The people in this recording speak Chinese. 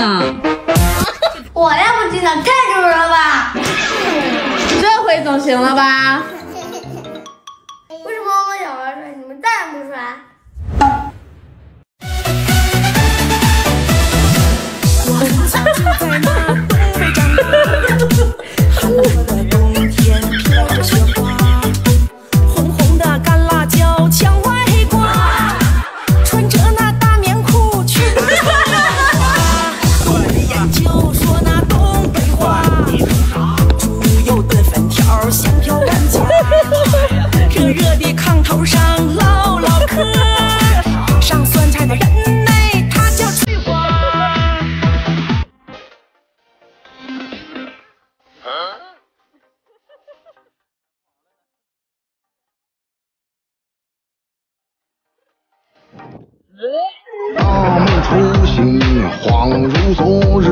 呢。我要不经常太丢人了吧？这回总行了吧？热的炕头上唠唠嗑，上酸菜的人呢，他叫翠花。大梦初醒，恍如昨日。